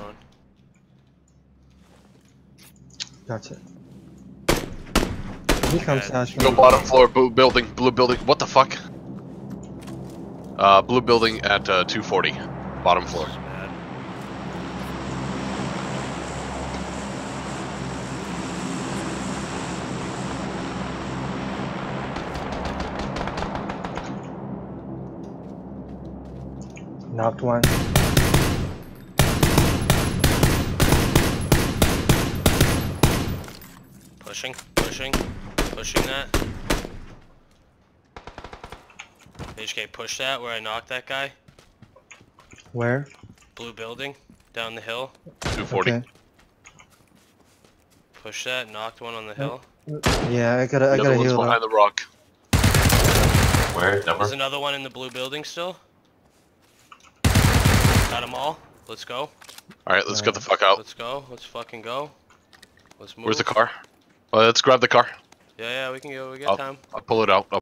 one. Gotcha. He comes. Ash. Go bottom floor, blue building, blue building. What the fuck? Uh, blue building at uh, 240, bottom floor. Knocked one. Pushing, pushing, pushing that. HK, push that where I knocked that guy. Where? Blue building, down the hill. 240. Okay. Push that, knocked one on the hill. Yeah, I gotta, I gotta other heal behind that. the rock. Where? Number? There's another one in the blue building still. Got them all. Let's go. Alright, let's get the fuck out. Let's go. Let's fucking go. Let's move. Where's the car? Uh, let's grab the car. Yeah, yeah, we can go. We got I'll, time. I'll pull it out. I'll